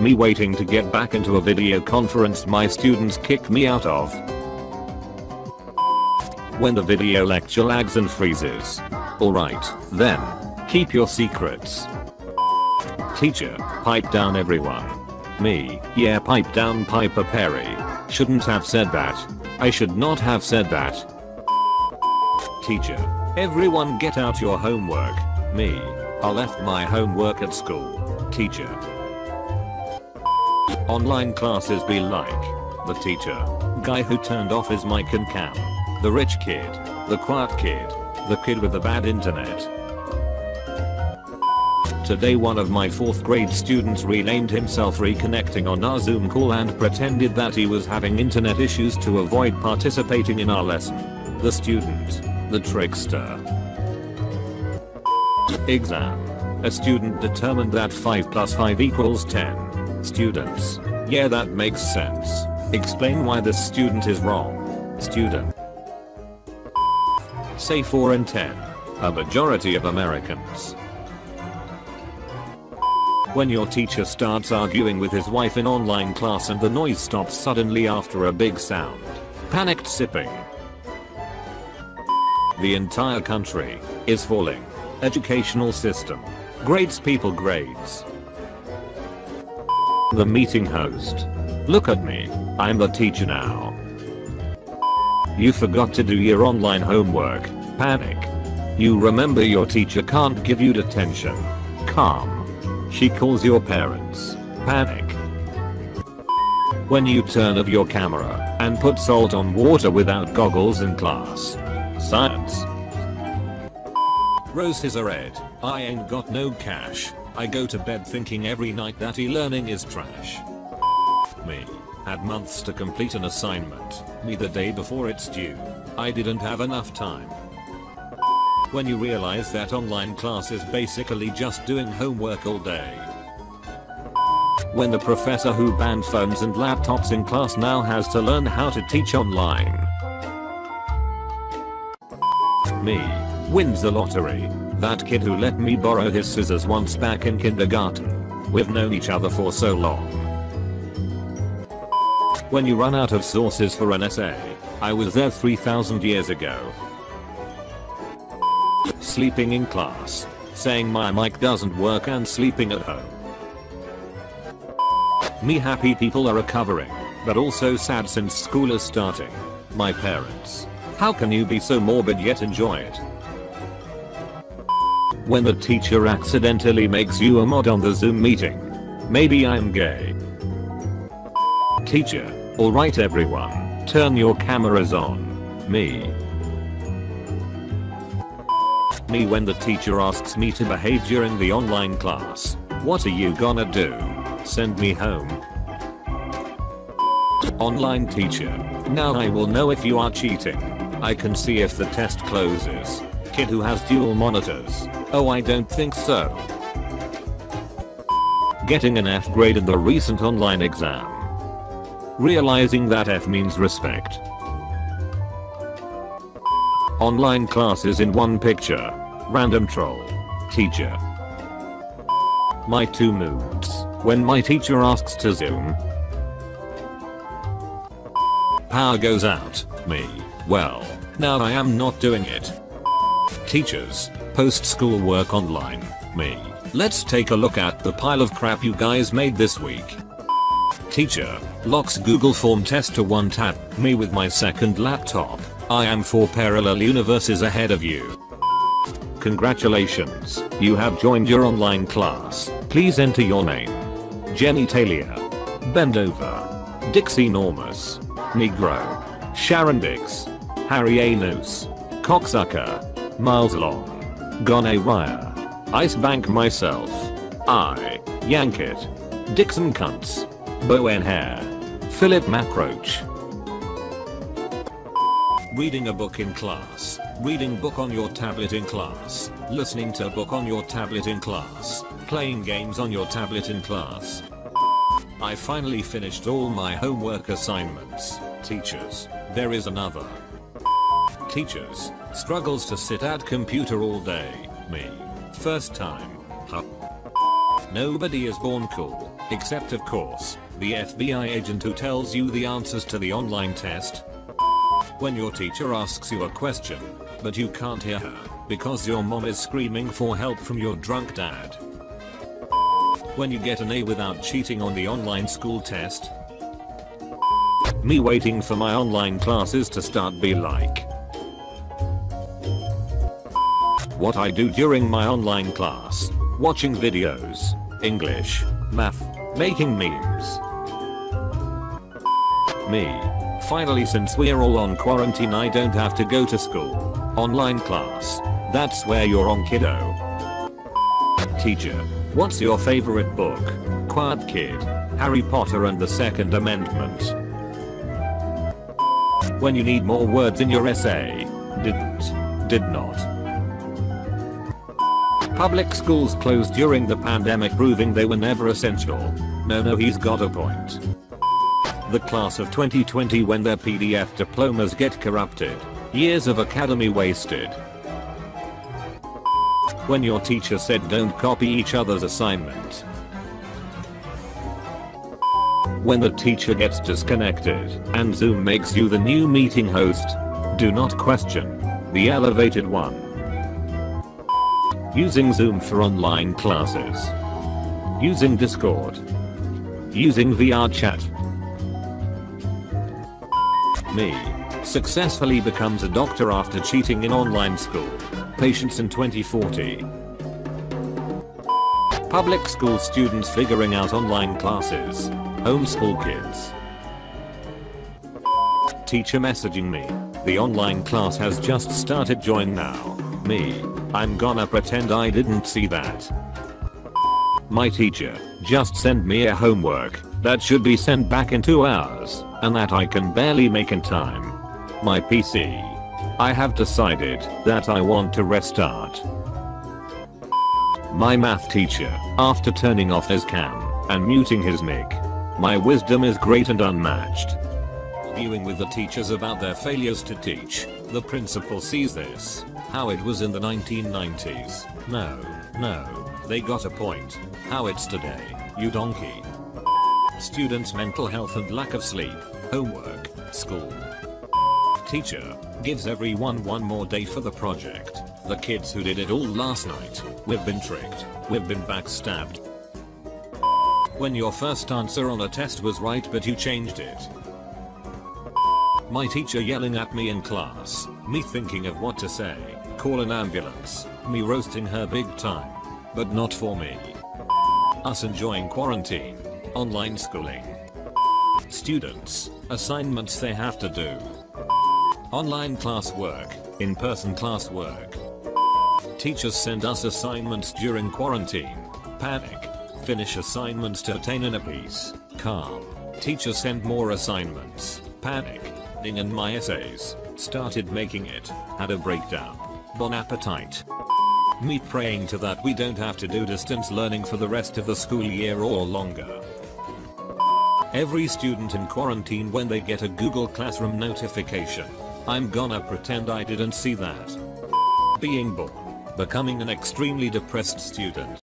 me waiting to get back into a video conference my students kick me out of. When the video lecture lags and freezes. Alright, then. Keep your secrets. Teacher, pipe down everyone. Me, yeah pipe down Piper Perry. Shouldn't have said that. I should not have said that. Teacher, everyone get out your homework. Me, I left my homework at school. Teacher. Online classes be like. The teacher. Guy who turned off his mic and cam. The rich kid. The quiet kid. The kid with the bad internet. Today one of my 4th grade students renamed himself reconnecting on our Zoom call and pretended that he was having internet issues to avoid participating in our lesson. The student. The trickster. Exam. A student determined that 5 plus 5 equals 10. Students. Yeah that makes sense. Explain why this student is wrong. Student. Say 4 and 10. A majority of Americans. When your teacher starts arguing with his wife in online class and the noise stops suddenly after a big sound. Panicked sipping. The entire country is falling. Educational system. Grades people grades. The meeting host. Look at me. I'm the teacher now. You forgot to do your online homework. Panic. You remember your teacher can't give you detention. Calm. She calls your parents. Panic. When you turn off your camera and put salt on water without goggles in class. Science. Roses are red. I ain't got no cash. I go to bed thinking every night that e-learning is trash. Me. Had months to complete an assignment. Me the day before it's due. I didn't have enough time. When you realize that online class is basically just doing homework all day. When the professor who banned phones and laptops in class now has to learn how to teach online. Me. Wins the lottery. That kid who let me borrow his scissors once back in kindergarten. We've known each other for so long. When you run out of sources for an essay. I was there 3000 years ago. Sleeping in class. Saying my mic doesn't work and sleeping at home. Me happy people are recovering, but also sad since school is starting. My parents. How can you be so morbid yet enjoy it? When the teacher accidentally makes you a mod on the Zoom meeting. Maybe I'm gay. Teacher. Alright everyone. Turn your cameras on. Me. Me when the teacher asks me to behave during the online class. What are you gonna do? Send me home. Online teacher. Now I will know if you are cheating. I can see if the test closes. Kid who has dual monitors. Oh I don't think so. Getting an F grade in the recent online exam. Realizing that F means respect. Online classes in one picture. Random troll. Teacher. My two moods. When my teacher asks to zoom. Power goes out. Me. Well, now I am not doing it. Teachers. Post school work online. Me. Let's take a look at the pile of crap you guys made this week. Teacher. Locks Google form test to one tab. Me with my second laptop. I am four parallel universes ahead of you. Congratulations, you have joined your online class. Please enter your name. Jenny Talia. Bend over. Dixie Normus. Negro. Sharon Biggs. Harry Anus. Cocksucker. Miles Long. Gone Raya. Icebank myself. I. Yankit. Dixon Cunts. Bowen Hare. Philip Macroach. Reading a book in class. Reading book on your tablet in class. Listening to book on your tablet in class. Playing games on your tablet in class. I finally finished all my homework assignments. Teachers, there is another. Teachers, struggles to sit at computer all day. Me. First time. Huh. Nobody is born cool, except of course, the FBI agent who tells you the answers to the online test. When your teacher asks you a question, but you can't hear her, because your mom is screaming for help from your drunk dad. When you get an A without cheating on the online school test. Me waiting for my online classes to start be like. What I do during my online class. Watching videos. English. Math. Making memes. Me. Finally since we're all on quarantine I don't have to go to school. Online class. That's where you're on kiddo. Teacher. What's your favorite book? Quiet Kid. Harry Potter and the Second Amendment. When you need more words in your essay. Didn't. Did not. Public schools closed during the pandemic proving they were never essential. No no he's got a point. The class of 2020 when their PDF diplomas get corrupted. Years of academy wasted. When your teacher said don't copy each other's assignment. When the teacher gets disconnected and Zoom makes you the new meeting host. Do not question. The elevated one. Using Zoom for online classes. Using Discord. Using VR chat. Me. Successfully becomes a doctor after cheating in online school. Patients in 2040. Public school students figuring out online classes. Homeschool kids. Teacher messaging me. The online class has just started join now. Me. I'm gonna pretend I didn't see that. My teacher just sent me a homework that should be sent back in 2 hours and that I can barely make in time. My PC. I have decided that I want to restart. My math teacher, after turning off his cam and muting his mic. My wisdom is great and unmatched. Viewing with the teachers about their failures to teach, the principal sees this, how it was in the 1990s. No, no, they got a point. How it's today, you donkey. Students' mental health and lack of sleep, homework, school. Teacher gives everyone one more day for the project. The kids who did it all last night, we've been tricked, we've been backstabbed. When your first answer on a test was right but you changed it. My teacher yelling at me in class, me thinking of what to say, call an ambulance, me roasting her big time. But not for me. Us enjoying quarantine, online schooling. Students, assignments they have to do. Online classwork, in-person classwork. Teachers send us assignments during quarantine. Panic. Finish assignments to attain inner peace. Calm. Teachers send more assignments. Panic. Ding and my essays. Started making it. Had a breakdown. Bon appetite. Me praying to that we don't have to do distance learning for the rest of the school year or longer. Every student in quarantine when they get a Google Classroom notification. I'm gonna pretend I didn't see that. Being born. Becoming an extremely depressed student.